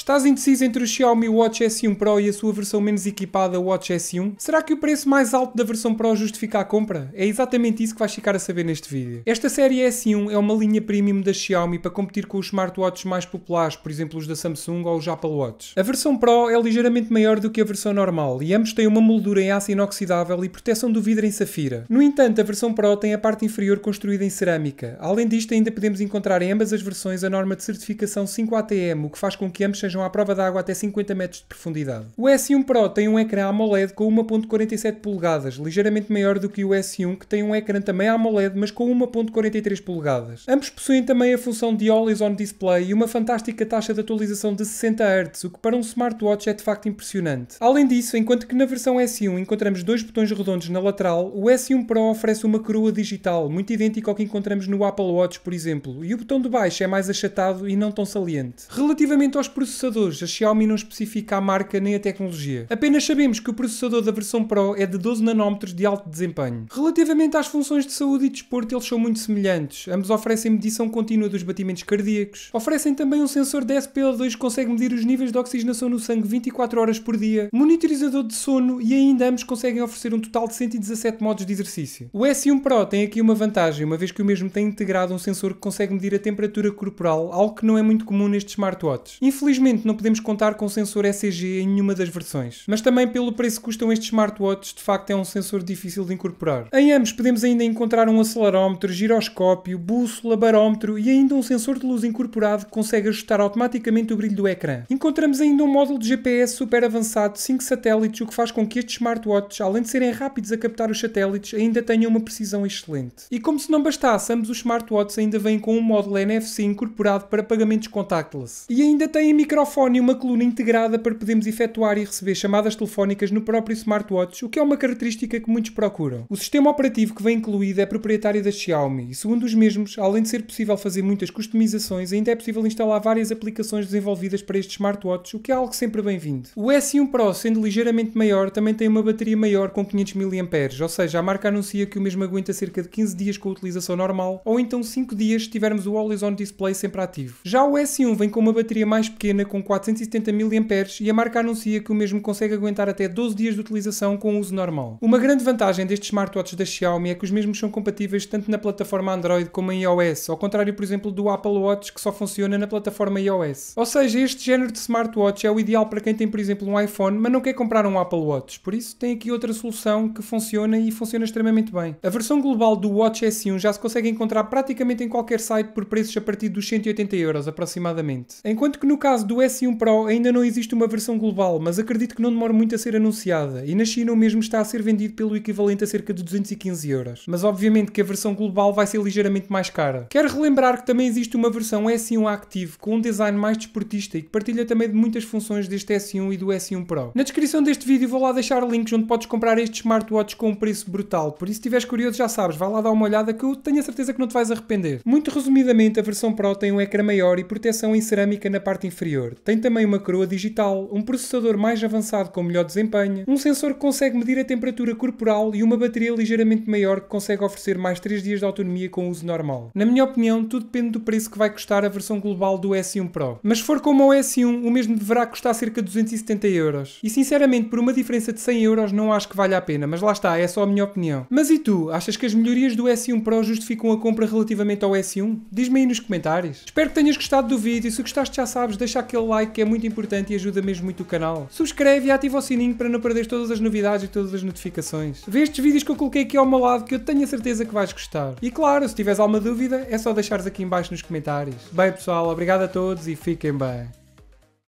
Estás indeciso entre o Xiaomi Watch S1 Pro e a sua versão menos equipada Watch S1? Será que o preço mais alto da versão Pro justifica a compra? É exatamente isso que vais ficar a saber neste vídeo. Esta série S1 é uma linha premium da Xiaomi para competir com os smartwatches mais populares, por exemplo os da Samsung ou os Apple Watch. A versão Pro é ligeiramente maior do que a versão normal e ambos têm uma moldura em aço inoxidável e proteção do vidro em safira. No entanto, a versão Pro tem a parte inferior construída em cerâmica. Além disto, ainda podemos encontrar em ambas as versões a norma de certificação 5ATM, o que faz com que ambos sejam à prova d'água até 50 metros de profundidade. O S1 Pro tem um ecrã AMOLED com 1.47 polegadas, ligeiramente maior do que o S1, que tem um ecrã também AMOLED, mas com 1.43 polegadas. Ambos possuem também a função de Always On Display e uma fantástica taxa de atualização de 60 Hz, o que para um smartwatch é de facto impressionante. Além disso, enquanto que na versão S1 encontramos dois botões redondos na lateral, o S1 Pro oferece uma coroa digital, muito idêntica ao que encontramos no Apple Watch, por exemplo, e o botão de baixo é mais achatado e não tão saliente. Relativamente aos processadores, a Xiaomi não especifica a marca nem a tecnologia. Apenas sabemos que o processador da versão Pro é de 12 nanómetros de alto desempenho. Relativamente às funções de saúde e desporto, eles são muito semelhantes. Ambos oferecem medição contínua dos batimentos cardíacos. Oferecem também um sensor de SPO2 que consegue medir os níveis de oxigenação no sangue 24 horas por dia, monitorizador de sono e ainda ambos conseguem oferecer um total de 117 modos de exercício. O S1 Pro tem aqui uma vantagem, uma vez que o mesmo tem integrado um sensor que consegue medir a temperatura corporal, algo que não é muito comum nestes smartwatches. Infelizmente, não podemos contar com sensor ECG em nenhuma das versões, mas também pelo preço que custam estes smartwatches, de facto é um sensor difícil de incorporar. Em ambos podemos ainda encontrar um acelerómetro, giroscópio, bússola, barómetro e ainda um sensor de luz incorporado que consegue ajustar automaticamente o brilho do ecrã. Encontramos ainda um módulo de GPS super avançado de 5 satélites, o que faz com que estes smartwatches, além de serem rápidos a captar os satélites, ainda tenham uma precisão excelente. E como se não bastasse, ambos os smartwatches ainda vêm com um módulo NFC incorporado para pagamentos contactless. E ainda têm microfone e uma coluna integrada para podermos efetuar e receber chamadas telefónicas no próprio smartwatch, o que é uma característica que muitos procuram. O sistema operativo que vem incluído é proprietário da Xiaomi e, segundo os mesmos, além de ser possível fazer muitas customizações, ainda é possível instalar várias aplicações desenvolvidas para estes smartwatches, o que é algo sempre bem-vindo. O S1 Pro, sendo ligeiramente maior, também tem uma bateria maior com 500 mAh, ou seja, a marca anuncia que o mesmo aguenta cerca de 15 dias com a utilização normal, ou então 5 dias se tivermos o Always On Display sempre ativo. Já o S1 vem com uma bateria mais pequena com 470 mAh e a marca anuncia que o mesmo consegue aguentar até 12 dias de utilização com uso normal. Uma grande vantagem destes smartwatches da Xiaomi é que os mesmos são compatíveis tanto na plataforma Android como em iOS, ao contrário, por exemplo, do Apple Watch que só funciona na plataforma iOS. Ou seja, este género de smartwatch é o ideal para quem tem, por exemplo, um iPhone, mas não quer comprar um Apple Watch. Por isso, tem aqui outra solução que funciona e funciona extremamente bem. A versão global do Watch S1 já se consegue encontrar praticamente em qualquer site por preços a partir dos 180 euros aproximadamente. Enquanto que no caso do S1 Pro ainda não existe uma versão global, mas acredito que não demora muito a ser anunciada, e na China o mesmo está a ser vendido pelo equivalente a cerca de 215 euros. Mas obviamente que a versão global vai ser ligeiramente mais cara. Quero relembrar que também existe uma versão S1 Active com um design mais desportista e que partilha também de muitas funções deste S1 e do S1 Pro. Na descrição deste vídeo vou lá deixar links onde podes comprar estes smartwatches com um preço brutal, por isso se estiveres curioso já sabes, vai lá dar uma olhada que eu tenho a certeza que não te vais arrepender. Muito resumidamente, a versão Pro tem um ecrã maior e proteção em cerâmica na parte inferior. Tem também uma coroa digital, um processador mais avançado com melhor desempenho, um sensor que consegue medir a temperatura corporal e uma bateria ligeiramente maior que consegue oferecer mais 3 dias de autonomia com uso normal. Na minha opinião, tudo depende do preço que vai custar a versão global do S1 Pro. Mas se for como o S1, o mesmo deverá custar cerca de 270 euros. E sinceramente, por uma diferença de 100 euros, não acho que valha a pena, mas lá está, é só a minha opinião. Mas e tu, achas que as melhorias do S1 Pro justificam a compra relativamente ao S1? Diz-me aí nos comentários. Espero que tenhas gostado do vídeo e se gostaste já sabes, deixa aquele like que é muito importante e ajuda mesmo muito o canal. Subscreve e ativa o sininho para não perderes todas as novidades e todas as notificações. Vê estes vídeos que eu coloquei aqui ao meu lado que eu tenho a certeza que vais gostar. E claro, se tiveres alguma dúvida, é só deixares aqui em baixo nos comentários. Bem pessoal, obrigado a todos e fiquem bem.